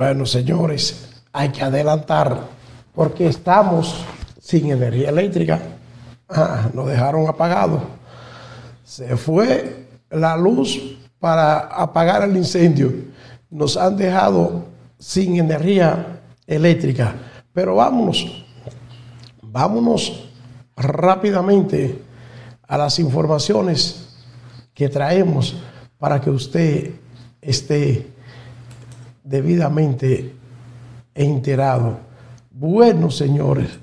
Bueno, señores, hay que adelantar porque estamos sin energía eléctrica. Ah, nos dejaron apagados. Se fue la luz para apagar el incendio. Nos han dejado sin energía eléctrica. Pero vámonos, vámonos rápidamente a las informaciones que traemos para que usted esté debidamente enterado. Bueno, señores,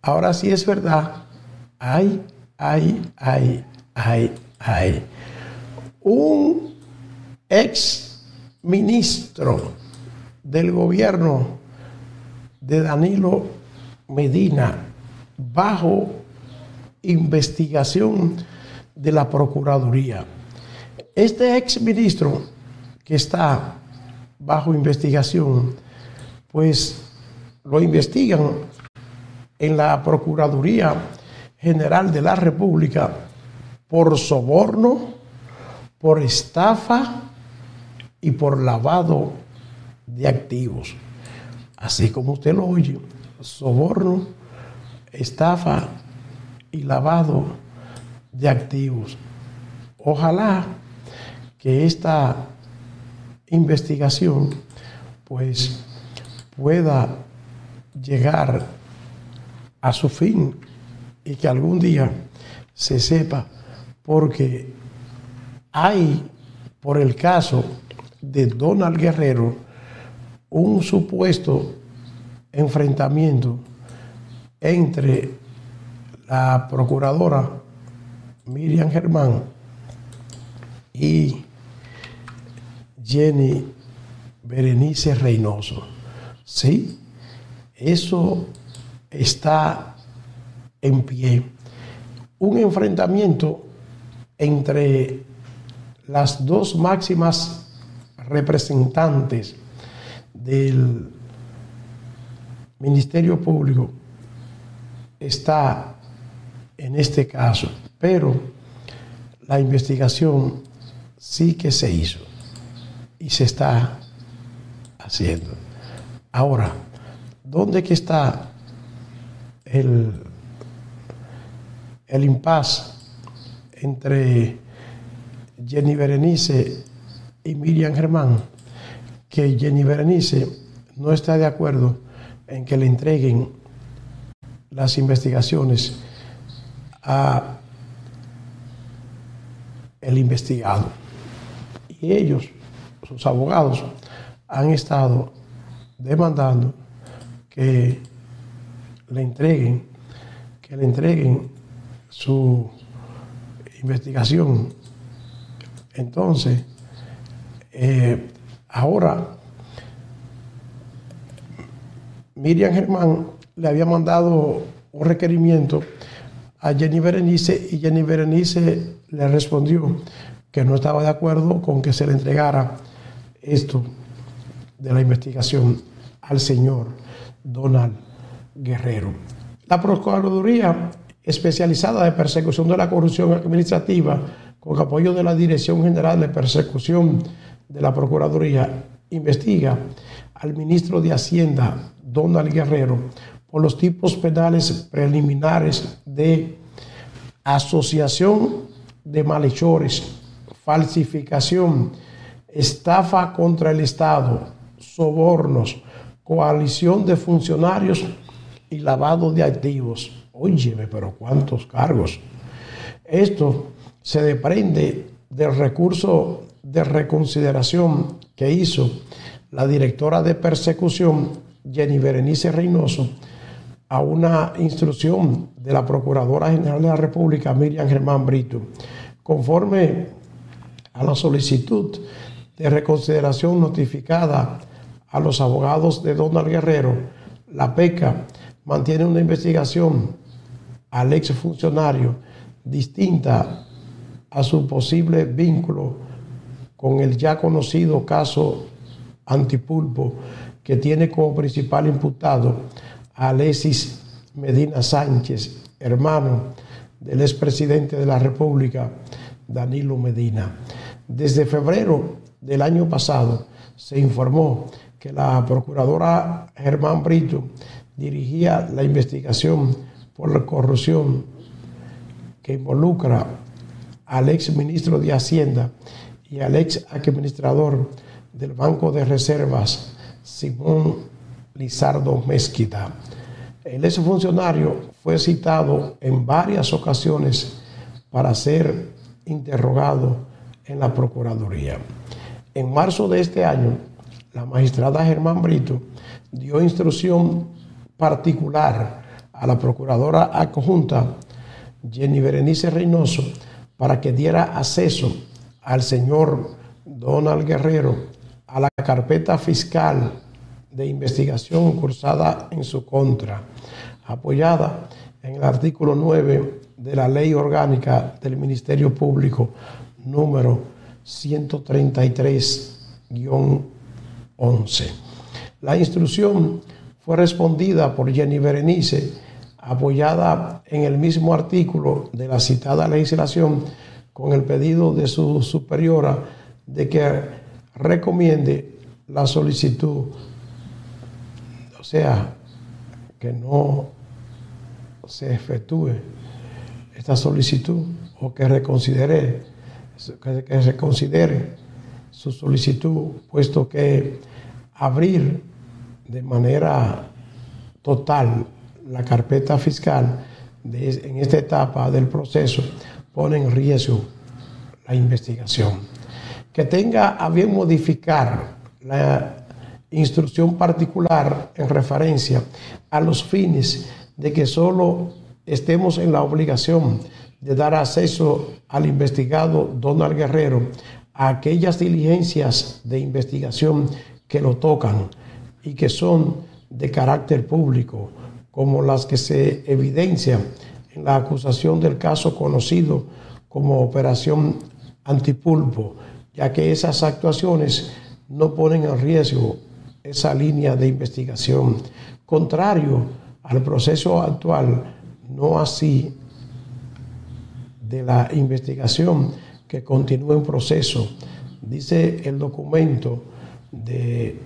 ahora sí es verdad. Ay, ay, ay, ay, ay. Un ex ministro del gobierno de Danilo Medina bajo investigación de la Procuraduría. Este ex ministro que está bajo investigación, pues lo investigan en la Procuraduría General de la República por soborno, por estafa y por lavado de activos. Así como usted lo oye, soborno, estafa y lavado de activos. Ojalá que esta investigación pues pueda llegar a su fin y que algún día se sepa porque hay por el caso de Donald Guerrero un supuesto enfrentamiento entre la procuradora Miriam Germán y Jenny Berenice Reynoso. Sí, eso está en pie. Un enfrentamiento entre las dos máximas representantes del Ministerio Público está en este caso, pero la investigación sí que se hizo y se está haciendo. Ahora, ¿dónde está el, el impas entre Jenny Berenice y Miriam Germán? Que Jenny Berenice no está de acuerdo en que le entreguen las investigaciones a el investigado. Y ellos, sus abogados, han estado demandando que le entreguen, que le entreguen su investigación. Entonces, eh, ahora Miriam Germán le había mandado un requerimiento a Jenny Berenice y Jenny Berenice le respondió que no estaba de acuerdo con que se le entregara esto de la investigación al señor Donald Guerrero. La Procuraduría Especializada de Persecución de la Corrupción Administrativa, con apoyo de la Dirección General de Persecución de la Procuraduría, investiga al ministro de Hacienda, Donald Guerrero, por los tipos penales preliminares de asociación de malhechores, falsificación, estafa contra el Estado, sobornos, coalición de funcionarios y lavado de activos. Óyeme, pero ¿cuántos cargos? Esto se desprende del recurso de reconsideración que hizo la directora de persecución, Jenny Berenice Reynoso, a una instrucción de la Procuradora General de la República, Miriam Germán Brito, conforme a la solicitud de reconsideración notificada a los abogados de Donald Guerrero, la PECA mantiene una investigación al exfuncionario distinta a su posible vínculo con el ya conocido caso Antipulpo, que tiene como principal imputado a Alexis Medina Sánchez, hermano del expresidente de la República, Danilo Medina. Desde febrero del año pasado se informó que la procuradora Germán Brito dirigía la investigación por la corrupción que involucra al ex ministro de Hacienda y al ex administrador del Banco de Reservas, Simón Lizardo Mezquita. El ex funcionario fue citado en varias ocasiones para ser interrogado en la Procuraduría. En marzo de este año, la magistrada Germán Brito dio instrucción particular a la procuradora adjunta Jenny Berenice Reynoso para que diera acceso al señor Donald Guerrero a la carpeta fiscal de investigación cursada en su contra, apoyada en el artículo 9 de la Ley Orgánica del Ministerio Público número 133-11. La instrucción fue respondida por Jenny Berenice, apoyada en el mismo artículo de la citada legislación, con el pedido de su superiora de que recomiende la solicitud, o sea, que no se efectúe esta solicitud o que reconsidere, que se considere su solicitud, puesto que abrir de manera total la carpeta fiscal en esta etapa del proceso pone en riesgo la investigación. Que tenga a bien modificar la instrucción particular en referencia a los fines de que solo estemos en la obligación de dar acceso al investigado Donald Guerrero a aquellas diligencias de investigación que lo tocan y que son de carácter público, como las que se evidencian en la acusación del caso conocido como Operación Antipulpo, ya que esas actuaciones no ponen en riesgo esa línea de investigación. Contrario al proceso actual, no así de la investigación que continúa en proceso. Dice el documento de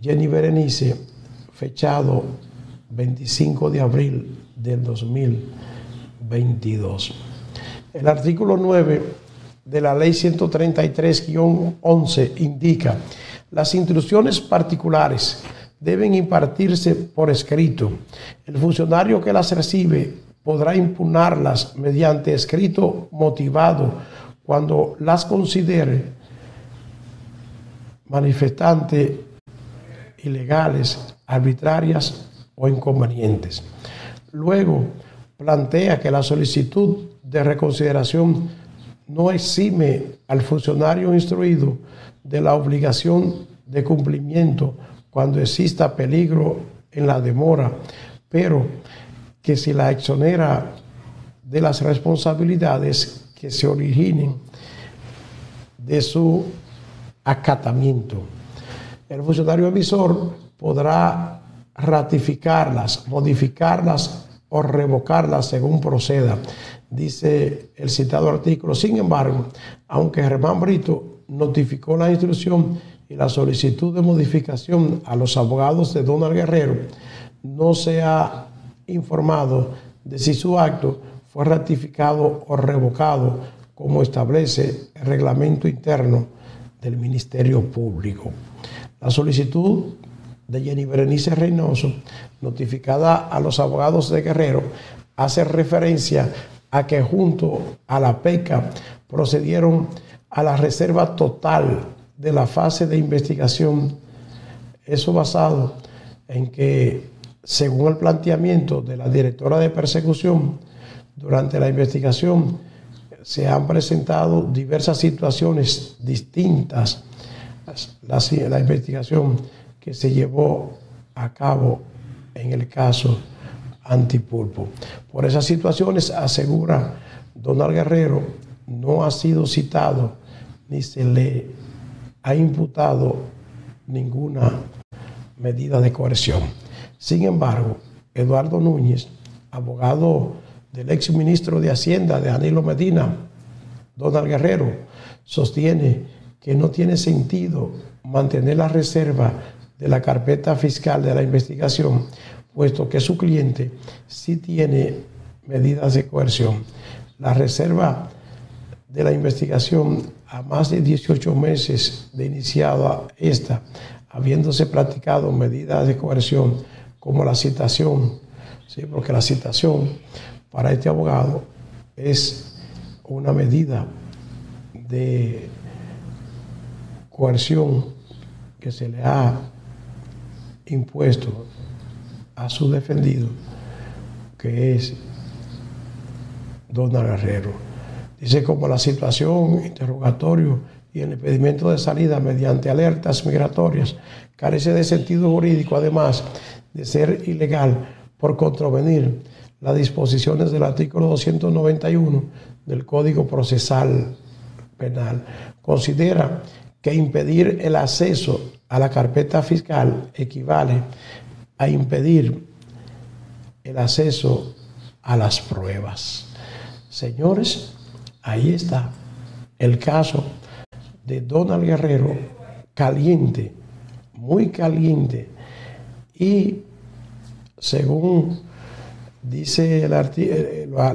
Jenny Berenice, fechado 25 de abril del 2022. El artículo 9 de la ley 133-11 indica las instrucciones particulares deben impartirse por escrito. El funcionario que las recibe podrá impugnarlas mediante escrito motivado cuando las considere manifestantes ilegales, arbitrarias o inconvenientes. Luego, plantea que la solicitud de reconsideración no exime al funcionario instruido de la obligación de cumplimiento cuando exista peligro en la demora, pero que si la exonera de las responsabilidades que se originen de su acatamiento. El funcionario emisor podrá ratificarlas, modificarlas o revocarlas según proceda, dice el citado artículo. Sin embargo, aunque Germán Brito notificó la instrucción y la solicitud de modificación a los abogados de Donald Guerrero, no se ha informado de si su acto fue ratificado o revocado como establece el reglamento interno del Ministerio Público. La solicitud de Jenny Berenice Reynoso, notificada a los abogados de Guerrero, hace referencia a que junto a la PECA procedieron a la reserva total de la fase de investigación. Eso basado en que, según el planteamiento de la directora de persecución, durante la investigación se han presentado diversas situaciones distintas. La, investigación que se llevó a cabo en el caso Antipulpo. Por esas situaciones, asegura Donald Guerrero, no ha sido citado ni se le ha imputado ninguna medida de coerción. Sin embargo, Eduardo Núñez, abogado del ex ministro de Hacienda de Danilo Medina, Donald Guerrero, sostiene que no tiene sentido mantener la reserva de la carpeta fiscal de la investigación, puesto que su cliente sí tiene medidas de coerción. La reserva de la investigación a más de 18 meses de iniciada esta, habiéndose practicado medidas de coerción como la citación, ¿sí? porque la citación para este abogado es una medida de coerción que se le ha impuesto a su defendido, que es Donald Guerrero. Dice como la situación, interrogatorio y el impedimento de salida mediante alertas migratorias carece de sentido jurídico, además de ser ilegal por contravenir las disposiciones del artículo 291 del Código Procesal Penal. Considera que impedir el acceso a la carpeta fiscal equivale a impedir el acceso a las pruebas. Señores, ahí está el caso de Donald Guerrero, caliente, muy caliente. Y según dice eh, la,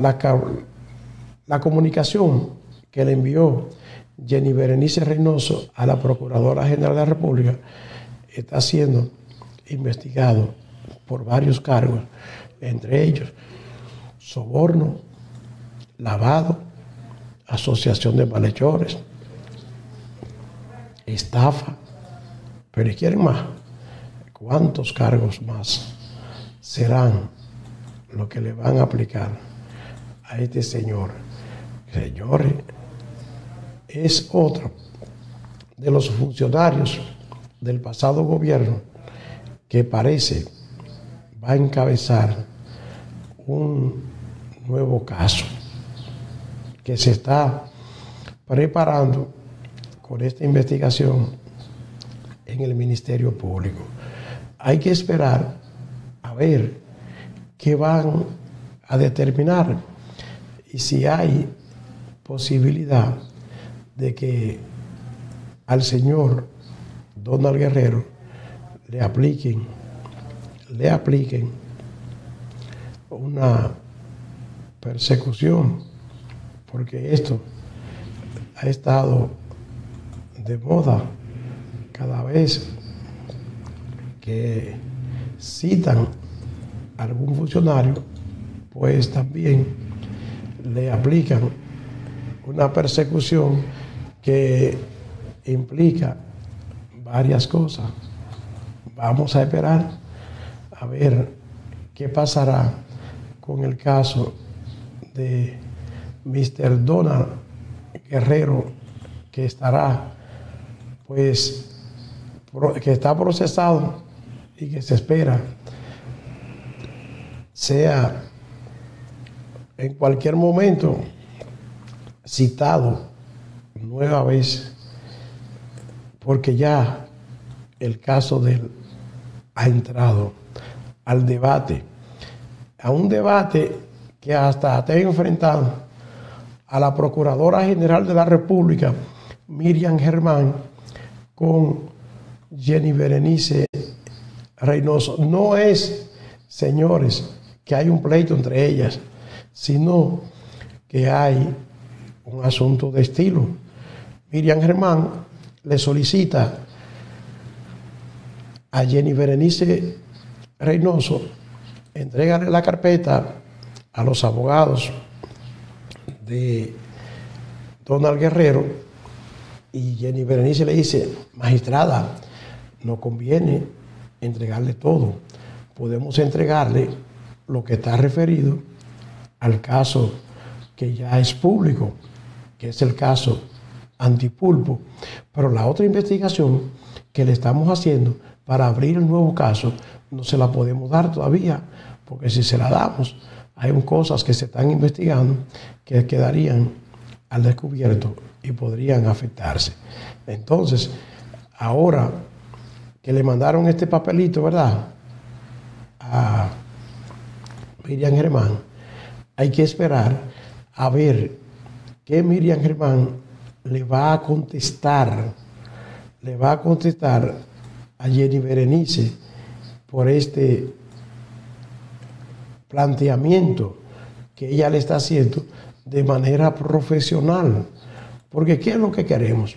la comunicación que le envió Jenny Berenice Reynoso a la Procuradora General de la República, está siendo investigado por varios cargos, entre ellos soborno, lavado, asociación de malhechores, estafa, pero quieren más. ¿Cuántos cargos más serán lo que le van a aplicar a este señor? Señores, es otro de los funcionarios del pasado gobierno que parece va a encabezar un nuevo caso que se está preparando con esta investigación en el Ministerio Público. Hay que esperar a ver qué van a determinar. Y si hay posibilidad de que al señor Donald Guerrero le apliquen, le apliquen una persecución, porque esto ha estado de moda cada vez que citan a algún funcionario, pues también le aplican una persecución que implica varias cosas. Vamos a esperar a ver qué pasará con el caso de Mr. Donald Guerrero, que estará, pues, que está procesado y que se espera sea en cualquier momento citado nueva vez, porque ya el caso de él ha entrado al debate, a un debate que hasta te ha enfrentado a la Procuradora General de la República, Miriam Germán, con Jenny Berenice Reynoso. No es, señores, que hay un pleito entre ellas, sino que hay un asunto de estilo. Miriam Germán le solicita a Jenny Berenice Reynoso entregarle la carpeta a los abogados de Donald Guerrero y Jenny Berenice le dice, magistrada, no conviene entregarle todo, podemos entregarle lo que está referido al caso que ya es público, que es el caso antipulpo. Pero la otra investigación que le estamos haciendo para abrir el nuevo caso no se la podemos dar todavía, porque si se la damos, hay cosas que se están investigando que quedarían al descubierto y podrían afectarse. Entonces, ahora que le mandaron este papelito, ¿verdad? A Miriam Germán, hay que esperar a ver qué Miriam Germán le va a contestar, le va a contestar a Jenny Berenice por este planteamiento que ella le está haciendo de manera profesional. Porque ¿qué es lo que queremos?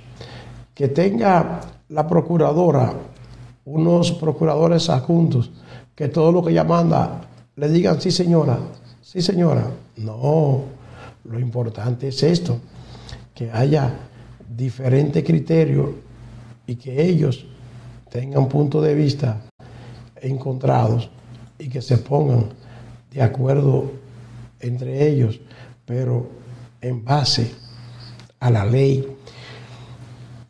Que tenga la procuradora unos procuradores adjuntos que todo lo que ella manda le digan sí señora, sí señora. No, lo importante es esto, que haya diferentes criterios y que ellos tengan puntos de vista encontrados y que se pongan de acuerdo entre ellos, pero en base a la ley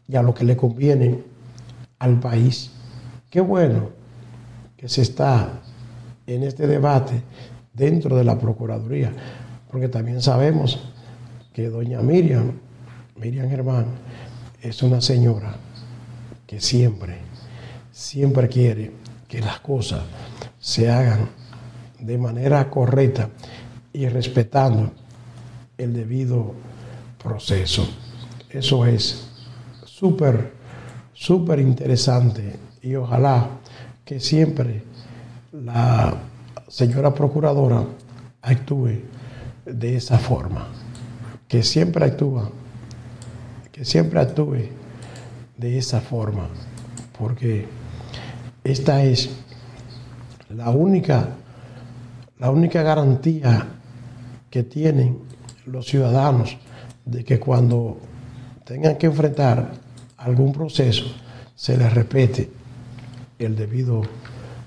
y a lo que le conviene al país. Qué bueno que se está en este debate dentro de la Procuraduría, porque también sabemos que doña Miriam, Miriam Germán, es una señora que siempre, siempre quiere que las cosas se hagan de manera correcta y respetando el debido proceso. Eso es súper, súper interesante y ojalá que siempre la señora procuradora actúe de esa forma, que siempre actúa, que siempre actúe de esa forma, porque esta es la única, la única garantía que tienen los ciudadanos de que cuando tengan que enfrentar algún proceso, se les respete el debido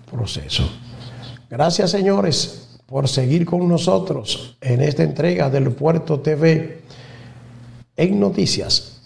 proceso. Gracias, señores, por seguir con nosotros en esta entrega del Puerto TV en Noticias